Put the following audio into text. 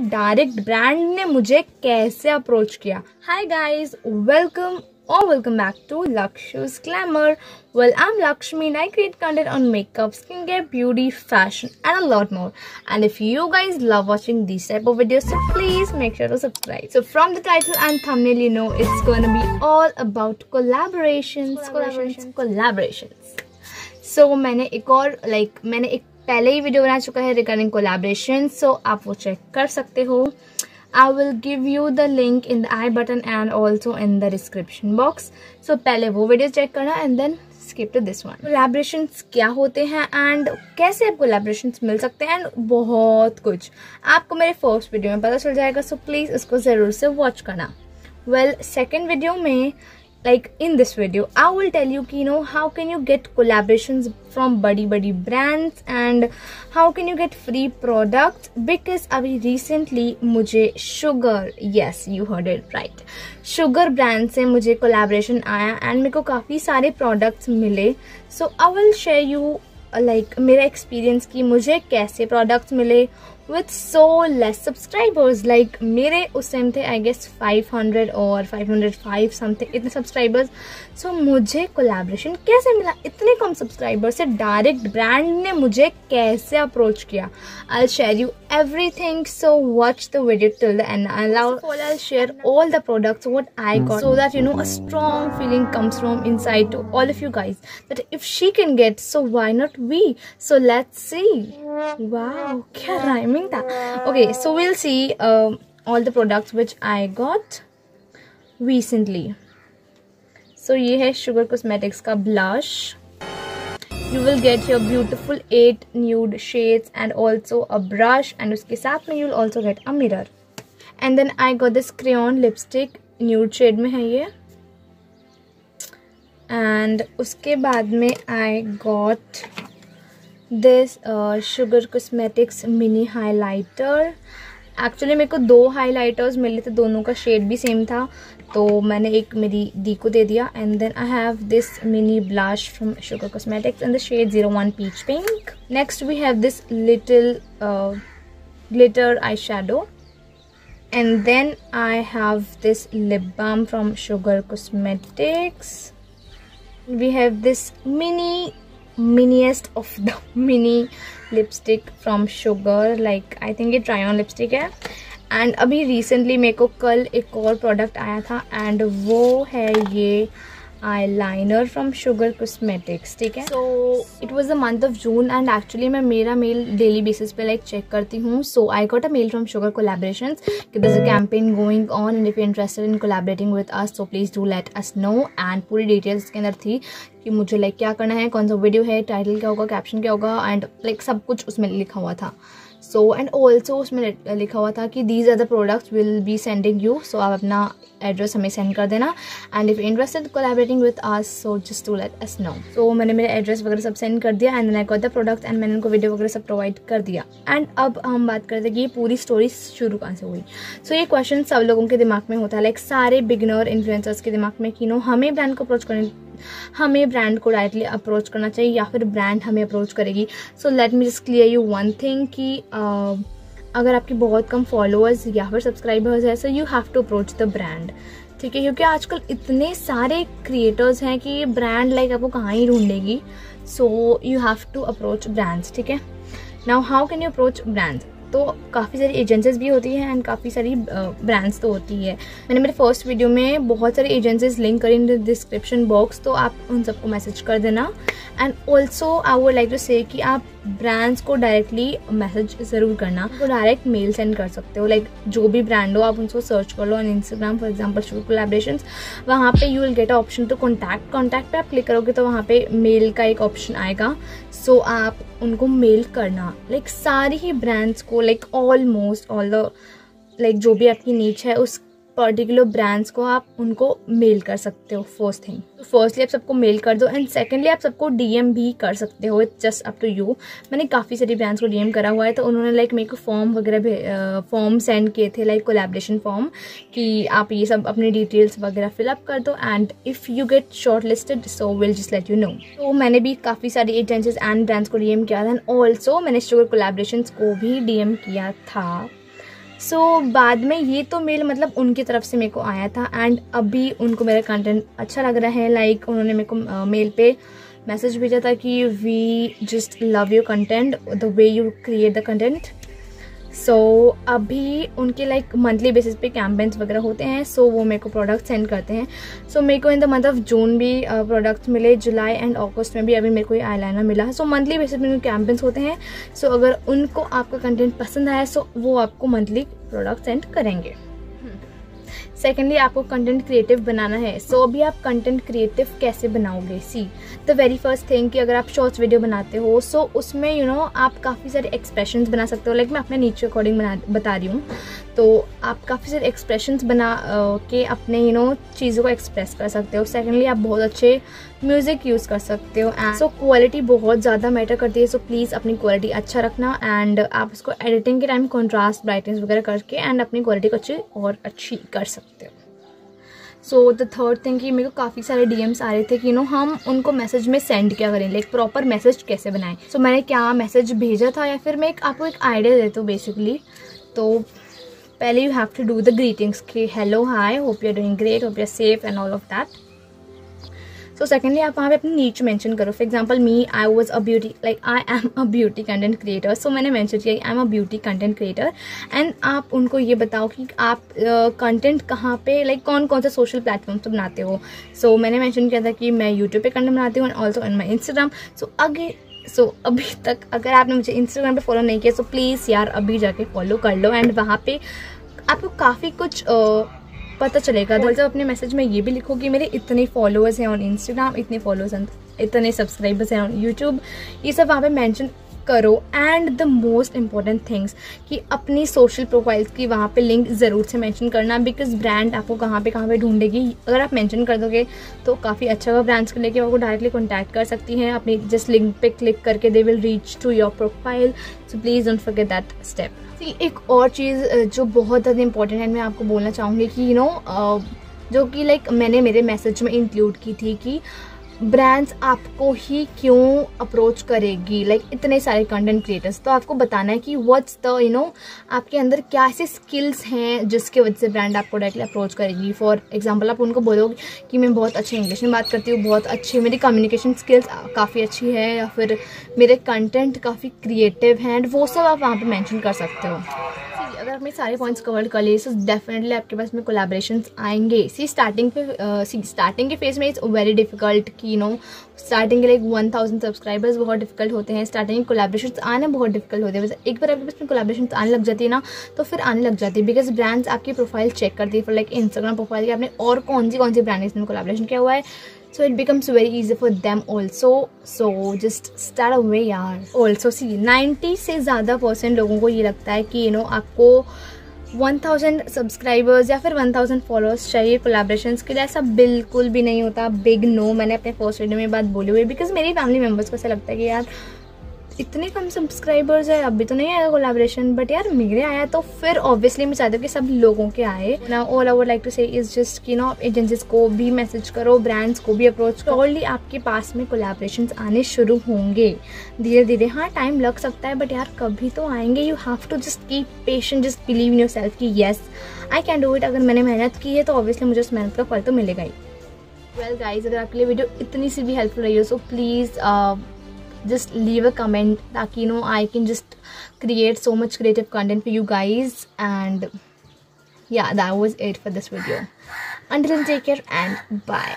Direct brand ने मुझे कैसे अप्रोच किया? हाय गाइस वेलकम और welcome back to Lakshyu's glamour well I am Lakshmi and create content on makeup skin care beauty fashion and a lot more and if you guys love watching this type of videos so please make sure to subscribe so from the title and thumbnail you know it's gonna be all about collaborations collaborations collaborations so मैंने एक और like like, मैंने एक पहले ही video बना चुका है regarding collaboration सो आप वो चेक कर सकते हो। I will give you the link in the I button and also in the description box so पहले वो वीडियो चेक करना and then skip to this one collaboration क्या होते हैं एंड कैसे आप कोलेब्रेशन मिल सकते हैं? एंड बहुत कुछ। आपको मेरे फ़र्स्ट वीडियो में पता चल जाएगा सो so प्लीज़ इसको ज़रूर से वॉच करना। वेल well, सेकेंड वीडियो में like in this video i will tell you you know how can you get collaborations from buddy buddy brands and how can you get free products because abhi recently mujhe sugar yes you heard it right sugar brand se mujhe collaboration aaya and meko kafi sare products mile so i will share you like like मेरा experience कि मुझे कैसे products मिले with so less subscribers like मेरे उस time थे I guess 500 और 505 something इतने सब्सक्राइबर्स सो so, मुझे कोलेब्रेशन कैसे मिला? इतने कम सब्सक्राइबर्स से डायरेक्ट ब्रांड ने मुझे कैसे अप्रोच किया? I share you everything so watch the video till the end share all the product what I got so that you know a strong feeling comes from inside to all of you guys that if she can get so why not we so let see वाह क्या rhyming rhyming tha okay so we'll see um, all the products which i got recently so ye hai sugar cosmetics ka blush you will get your beautiful 8 nude shades and also a brush and uske sath mein you'll also get a mirror and then I got this crayon lipstick nude shade mein hai ye and uske baad mein I got this Sugar Cosmetics mini highlighter actually मेरे को दो highlighters मिले थे, दोनों का shade भी same था तो मैंने एक मेरी दी को दे दिया and then I have this mini blush from Sugar Cosmetics and the shade zero one peach pink next we have this little glitter eye shadow and then I have this lip balm from Sugar Cosmetics we have this mini miniest of the mini lipstick from Sugar like I think ये try on lipstick है and अभी recently मेरे को कल एक और product आया था एंड वो है ये eyeliner from Sugar Cosmetics ठीक है? So it was the month of June and actually मैं मेरा मेल डेली बेसिस पे लाइक चेक करती हूँ. So I got a mail from Sugar collaboration कि this a campaign going on and if you interested in collaborating with us so please do let us know and पूरी details इसके अंदर थी कि मुझे like like, क्या करना है कौन सा वीडियो है टाइटल क्या होगा कैप्शन क्या होगा एंड लाइक like, सब कुछ उसमें लिखा हुआ था. सो एंड ऑल्सो उसमें लिखा हुआ था कि these are the products will be sending you so आप अपना एड्रेस हमें सेंड कर देना. And if interested collaborating with us so just to let us know so मैंने मेरे एड्रेस वगैरह सब सेंड कर दिया and I got the product and मैंने उनको वीडियो वगैरह सब प्रोवाइड कर दिया. एंड अब हम बात करते हैं कि ये पूरी स्टोरी शुरू कहाँ से हुई? सो so, ये क्वेश्चन सब लोगों के दिमाग में होता है लाइक सारे बिगनर इन्फ्लुएंसर्स के दिमाग में कि नो हमें ब्रांड को अप्रोच करने हमें ब्रांड को डायरेक्टली अप्रोच करना चाहिए या फिर ब्रांड हमें अप्रोच करेगी। So let me just clear you one thing कि uh, अगर आपकी बहुत कम फॉलोअर्स या फिर सब्सक्राइबर्स है so you have to approach the brand ठीक है? क्योंकि आजकल इतने सारे क्रिएटर्स हैं कि ब्रांड लाइक आपको कहाँ ही ढूंढेगी। So you have to approach brands ठीक है? Now how can you approach brands तो काफ़ी सारी एजेंसीज भी होती हैं एंड काफ़ी सारी ब्रांड्स तो होती है। मैंने मेरे फ़र्स्ट वीडियो में बहुत सारी एजेंसीज लिंक करी इन डिस्क्रिप्शन बॉक्स तो आप उन सबको मैसेज कर देना। And also I would like to say कि आप ब्रांड्स को डायरेक्टली मैसेज ज़रूर करना। वो डायरेक्ट मेल सेंड कर सकते हो। लाइक like, जो भी ब्रांड हो आप उनको सर्च कर लो। On Instagram for example Sugar collaboration वहाँ पे you will get a option to contact contact पे आप क्लिक करोगे तो वहाँ पे मेल का एक ऑप्शन आएगा। सो so, आप उनको मेल करना। लाइक like, सारी ही ब्रांड्स को like almost all the like जो भी आपकी नीच है उस पर्टिकुलर ब्रांड्स को आप उनको मेल कर सकते हो फ़र्स्ट थिंग तो फर्स्टली आप सबको मेल कर दो एंड सेकेंडली आप सबको डीएम भी कर सकते हो it's just up to you मैंने काफ़ी सारी ब्रांड्स को डीएम करा हुआ है तो उन्होंने लाइक मेरे को फॉर्म वगैरह फॉर्म सेंड किए थे लाइक कोलेब्रेशन फॉर्म कि आप ये सब अपनी डिटेल्स वगैरह फिलअप कर दो and if you get shortlisted so will just let you know तो मैंने भी काफ़ी सारी एजेंसीज एंड ब्रांड्स को डीएम किया था एंड ऑल्सो मैंने शुगर कोलेब्रेशन को भी डीएम किया था। सो so, बाद में ये तो मेल मतलब उनकी तरफ़ से मेरे को आया था एंड अभी उनको मेरा कंटेंट अच्छा लग रहा है लाइक like, उन्होंने मेरे को मेल पे मैसेज भेजा था कि we just love your content the way you create the content so so, अभी उनके लाइक मंथली बेसिस पे कैंपेन्स वगैरह होते हैं सो so वो मेरे को प्रोडक्ट सेंड करते हैं। सो so, मेरे को in the month of June भी प्रोडक्ट्स uh, मिले जुलाई एंड अगस्त में भी अभी मेरे को ये आई मिला। सो मंथली बेसिस पे कैंपेन्स होते हैं। सो so, अगर उनको आपका कंटेंट पसंद आया सो so वो आपको मंथली प्रोडक्ट सेंड करेंगे। सेकेंडली आपको कंटेंट क्रिएटिव बनाना है। सो so, अभी आप कंटेंट क्रिएटिव कैसे बनाओगे? See the very first thing कि अगर आप शॉर्ट्स वीडियो बनाते हो सो so उसमें यू you नो know, आप काफ़ी सारे एक्सप्रेशंस बना सकते हो। लाइक like मैं अपने नीचे अकॉर्डिंग बना बता रही हूँ। तो आप काफ़ी सारे एक्सप्रेशंस बना के अपने यू you नो know, चीज़ों को एक्सप्रेस कर सकते हो। सेकेंडली आप बहुत अच्छे म्यूज़िक यूज़ कर सकते हो एंड सो क्वालिटी बहुत ज़्यादा मैटर करती है सो so प्लीज़ अपनी क्वालिटी अच्छा रखना एंड आप उसको एडिटिंग के टाइम कॉन्ट्रास्ट ब्राइटनेस वगैरह करके एंड अपनी क्वालिटी को अच्छी और अच्छी कर सकते हो। सो द थर्ड थिंग कि मेरे को काफ़ी सारे डीएम्स आ रहे थे कि यू नो हम उनको मैसेज में सेंड क्या करें लाइक प्रॉपर मैसेज कैसे बनाएँ। सो so, मैंने क्या मैसेज भेजा था या फिर मैं एक आपको एक आइडिया देता हूँ बेसिकली तो पहले you have to do the greetings कि hello hi hope you are doing great hope you are safe and all of that so secondly आप वहाँ पे अपनी नीच मेंशन करो. For example me I was a beauty like I am a beauty content creator so मैंने mention किया I am a beauty content creator and आप उनको ये बताओ कि आप कंटेंट uh, कहाँ पे लाइक like, कौन कौन से सोशल प्लेटफॉर्म पर बनाते हो? सो so, मैंने मैंशन किया था कि मैं यूट्यूब पे कंटेंट बनाती हूँ and also on my Instagram so अगे सो so, अभी तक अगर आपने मुझे इंस्टाग्राम पे फॉलो नहीं किया सो so प्लीज़ यार अभी जाके फॉलो कर लो. एंड वहाँ पे आपको काफ़ी कुछ uh, पता चलेगा। ऑल्सो अपने मैसेज में ये भी लिखो कि मेरे इतने फॉलोअर्स हैं ऑन इंस्टाग्राम इतने फॉलोअर्स हैं, इतने सब्सक्राइबर्स हैं ऑन यूट्यूब ये सब वहाँ पे मेंशन करो and the most important things कि अपनी सोशल प्रोफाइल्स की वहाँ पे लिंक ज़रूर से मेंशन करना बिकॉज़ ब्रांड आपको कहाँ पे कहाँ पे ढूंढेगी। अगर आप मेंशन कर दोगे तो काफ़ी अच्छा होगा ब्रांड्स को लेके आपको डायरेक्टली कॉन्टैक्ट कर सकती हैं। अपनी जिस लिंक पे क्लिक करके they will reach to your profile so please don't forget that step एक और चीज़ जो बहुत ज़्यादा इंपॉर्टेंट है मैं आपको बोलना चाहूँगी कि यू you नो know, जो कि लाइक मैंने मेरे मैसेज में इंक्लूड की थी कि ब्रांड्स आपको ही क्यों अप्रोच करेगी? लाइक like, इतने सारे कंटेंट क्रिएटर्स तो आपको बताना है कि व्हाट्स द यू नो आपके अंदर क्या ऐसे स्किल्स हैं जिसके वजह से ब्रांड आपको डायरेक्टली अप्रोच करेगी? फॉर एग्जांपल आप उनको बोलोगे कि मैं बहुत अच्छे इंग्लिश में बात करती हूँ बहुत अच्छी मेरी कम्युनिकेशन स्किल्स काफ़ी अच्छी है या फिर मेरे कंटेंट काफ़ी क्रिएटिव हैं एंड वो सब आप वहाँ पर मैंशन कर सकते हो। अगर मैं सारे पॉइंट्स कवर कर लिए तो डेफिनेटली आपके पास में कोलाब्रेशन आएँगे। सी स्टार्टिंग पे सी स्टार्टिंग के फ़ेज़ में इट्स वेरी डिफ़िकल्ट कि यू नो स्टार्टिंग के लाइक वन थाउज़ेंड सब्सक्राइबर्स बहुत डिफ़िकल्ट होते हैं। स्टार्टिंग में कोलाब्रेशन आने बहुत डिफ़िकल्ट होते हैं। बस एक बार आपके पास में कोलाब्रेशन आने लग जाती है ना तो फिर आने लग जाती है। बिकॉज़ ब्रांड्स आपकी प्रोफ़ाइल चेक करती है फिर लाइक इंस्टाग्राम प्रोफ़ाइल की आपने और कौन सी कौन सी ब्रांड इसमें कोलाब्रेशन किया हुआ है? So it becomes very easy for them also. So just start away यार also see 90 से ज़्यादा परसेंट लोगों को ये लगता है कि यू you नो know, आपको 1000 सब्सक्राइबर्स या फिर 1000 फॉलोअर्स चाहिए कोलाब्रेशन के लिए। ऐसा बिल्कुल भी नहीं होता। बिग नो मैंने अपने फ़र्स्ट वीडियो में बात बोली हुई बिकॉज़ मेरी फैमिली मेंबर्स को ऐसा लगता है कि यार इतने कम सब्सक्राइबर्स है अभी तो नहीं आएगा कोलाब्रेशन बट यार मेरे आया तो फिर ऑब्वियसली मैं चाहती हूँ कि सब लोगों के आए। ना all I would like to say is just कि नो एजेंसीज को भी मैसेज करो ब्रांड्स को भी अप्रोच करो। ऑलरेडी आपके पास में कोलाब्रेशन आने शुरू होंगे। धीरे धीरे हाँ टाइम लग सकता है बट यार कभी तो आएँगे। You have to just keep patient just believe in yourself की yes I can do it अगर मैंने मेहनत की है तो ऑब्वियसली मुझे उस मेहनत का फल तो मिलेगा ही। वेल गाइज़ अगर आपके लिए वीडियो इतनी सी भी हेल्पफुल रही हो so please just leave a comment that you know I can just create so much creative content for you guys. And yeah that was it for this video. Until then take care and bye